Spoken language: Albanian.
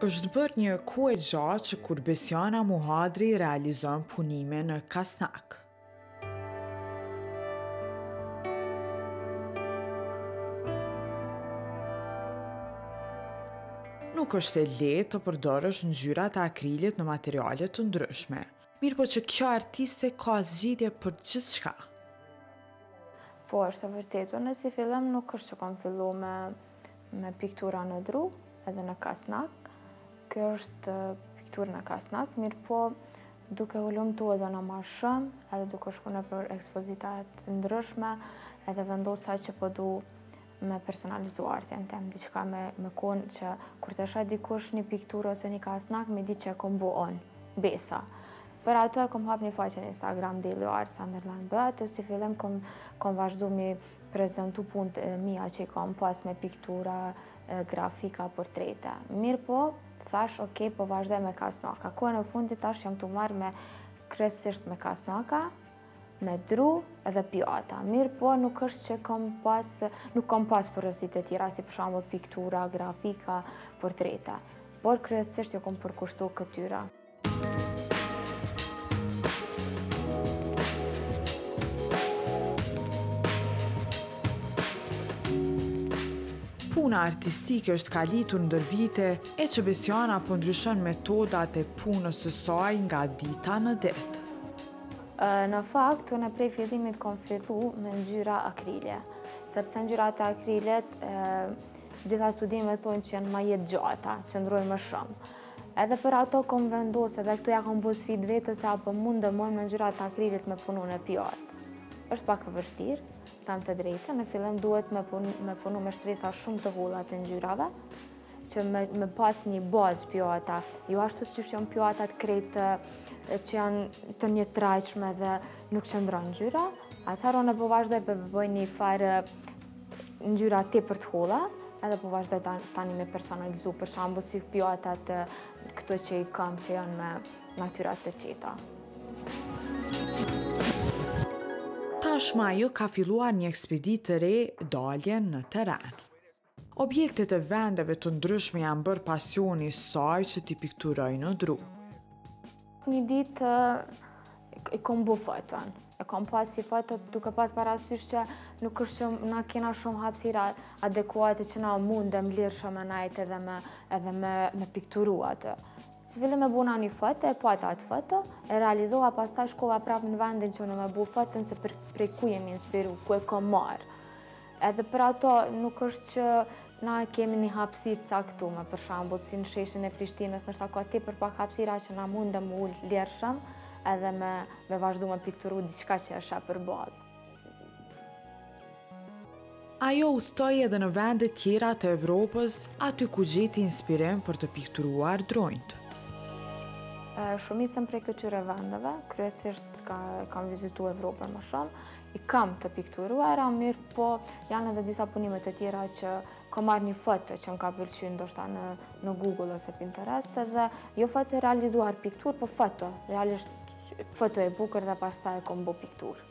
Është bërë një kohë e gjatë që kur Besjana Muhadri realizon punime në kasnak. Nuk është e lehtë të përdorësh ngjyrat e akrilit në materiale të ndryshme. Mirëpo që kjo artiste ka zgjidhje për gjithçka. Po, është e vërtetë. Unë si fillim nuk është që kam fillu me, me pikturu në dru, edhe në kasnak. Kjo është pikturë në kasnak, mirëpo duke hulumtu edhe ma shumë, edhe duke shku nëpër ekspozita të ndryshme, edhe vendosa që po du me personalizu artin tem, diçka me, me konë që kur të sheh dikush një pikturë ose një kasnak, me di që e kom bo unë, Besa. Për ato e kom hap një faqe në Instagram, Daily Arts, underline B, si fillim kom, kom vazhdu mi prezentu punë të mija që i kom pas me piktura, grafika, portrete. Mirëpo, thashë, ok, po vazhdoj me kasnaka. Kohën e fundit tash jam tu u marrë me kryesisht me kasnaka, me dru edhe pjata. Mirëpo nuk është që kom pas, nuk kom pas porosi të tjera, si për shembull piktura, grafika, portreta. Por kryesisht ju kom përkushtu këtyre. Puna artistike është kalitur ndër vite e që Besjana po ndryshon metodat e punës së saj nga dita në ditë. Në fakt, unë prej fillimit kom fillu me ngjyra akrile, sepse ngjyrat e akrilit, gjitha studimet thonë që janë ma jetëgjata, qëndrojnë më shumë. Edhe për ato kom vendosë edhe këtu ja kom bo sfidë vetes se a po mundem unë me ngjyra të akrilit me punu në pjatë. Është pak e vështirë, të them të drejtën, në fillim duhet me punu me shtresa shumë të holla të ngjyrave, që me, me pas një bazë pjata, jo ashtu siç janë pjatat krejt që janë të njëtrajtshme dhe nuk qëndron ngjyra, atëherë unë po vazhdoj për po bëj një farë ngjyra tepër të holla, edhe po vazhdoj tani me personalizu, për shembull si pjatat këto që i kam që janë me natyra të qeta. Tashmë ajo ka filluar një ekspeditë të re daljen në teren. Objektet e vendeve të ndryshme janë bërë pasioni i saj që t'i pikturojë në dru. Një ditë i kom bo foton. E kom pas si foto duke pas parasysh që nuk është që na kena shumë hapsira adekuate që na mundem lirshëm me nejt edhe me, edhe me, me pikturu aty. Si fillim e bona një foto, e pata atë foto, e realizova, pastaj shkova prapë në vendin që me bo foton që për, prej ku jemi inspiru, ku e kom marrë. Edhe për ato nuk është që na e kemi një hapësirë të caktuar, për shembull, si në sheshin e Prishtinës, ndoshta ka tepër pak hapësira që na mundemi u ul lirshëm edhe me vazhdu me pikturu diçka që është përballë. Ajo udhëtoi edhe në vende tjera të Evropës, aty ku gjeti inspirim për të pikturuar drunjtë. Shumicën prej këtyre vendeve, kryesisht kam vizitu Evropën më shumë, I kam të pikturuara, mirëpo janë edhe disa punime të tjera që kam marrë një foto që më ka pëlqy ndoshta në, në Google ose Pinterest dhe jo foto e realizuar pikturë, po foto, realisht foto e bukur dhe pastaj e kom bo pikturë.